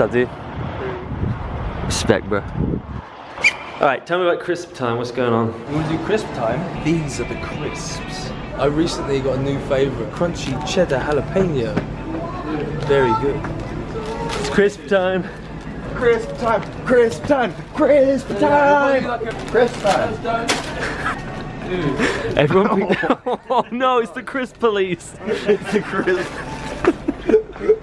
What's up, dude? Respect, bro. Alright, tell me about crisp time. What's going on? You want to do crisp time? These are the crisps. I recently got a new favourite. Crunchy cheddar jalapeno. Very good. It's crisp time. Crisp time, crisp time, crisp time, crisp time. Everyone picked Oh no, it's the crisp police. It's the crisp.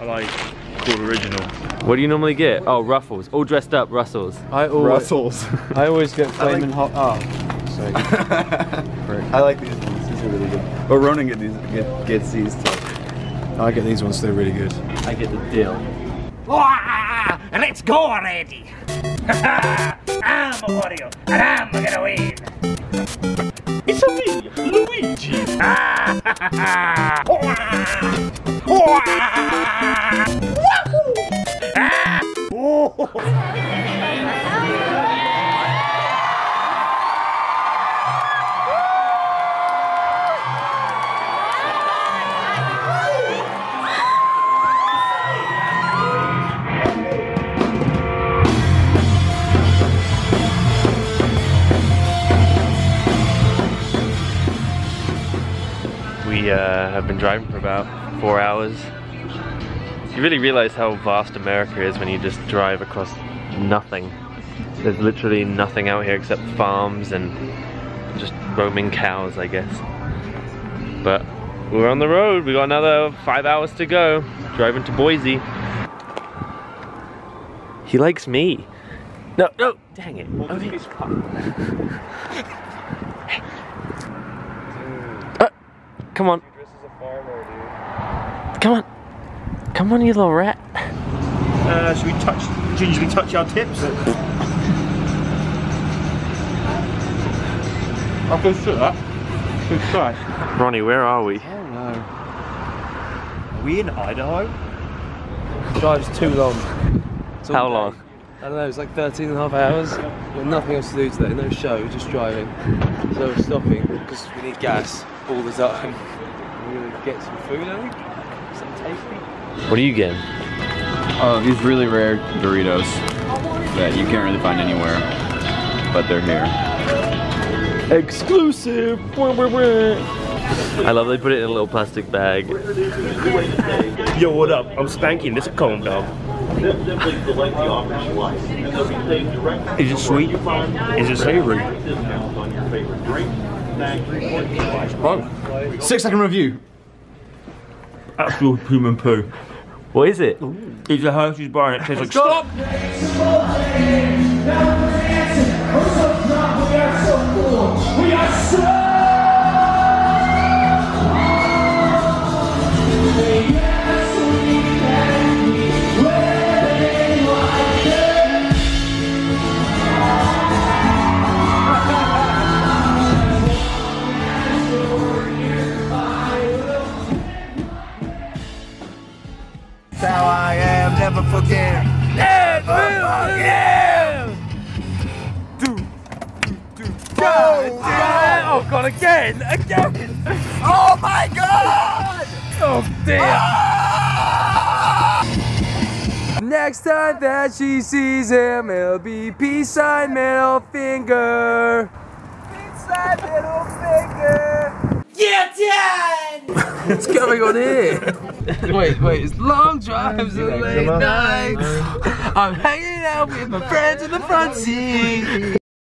I like cool original. What do you normally get? Oh, Ruffles. All dressed up Ruffles. I always, Ruffles. I always get flaming like- hot. Oh, sorry. I like these ones. These are really good. But Ronan get these get, gets these too. I get these ones. They're really good. I get the deal. Wah! Let's go already! I'm Wario, and I'm gonna win! It's a me, Luigi! Wah! We uh, have been driving for about four hours. You really realize how vast America is when you just drive across nothing. There's literally nothing out here except farms and just roaming cows, I guess. But we're on the road. We got another five hours to go. Driving to Boise. He likes me. No, no, dang it. Okay. come on. Come on. Come on, you little rat. Uh, should we touch, Ginger, should we touch our tips? I'll go through that. Good try. Ronnie, where are we? Are we in Idaho? Drive's too long. It's all How day. long? I don't know, it's like 13 and a half hours. We've got nothing else to do today, no show, just driving. So we're stopping because we need gas all the time. We're gonna get some food, I think. Some tasty. What are you getting? Oh, these really rare Doritos that you can't really find anywhere, but they're here. Exclusive! I love they put it in a little plastic bag. Yo, what up? I'm spanking this corn dog. Is it sweet? Is it savory? Six second review. Actual human poo. What is it? It's a Hershey's bar and it tastes like stop. How I am, never forget. Never forget. Do, do, do. Oh god, again! Again! Oh my God! Oh dear! Ah! Next time that she sees him, it'll be peace sign middle finger. Peace sign middle finger. Get done! What's going on here? wait, wait, it's long drives and late nights. I'm hanging out with my friends in the front seat.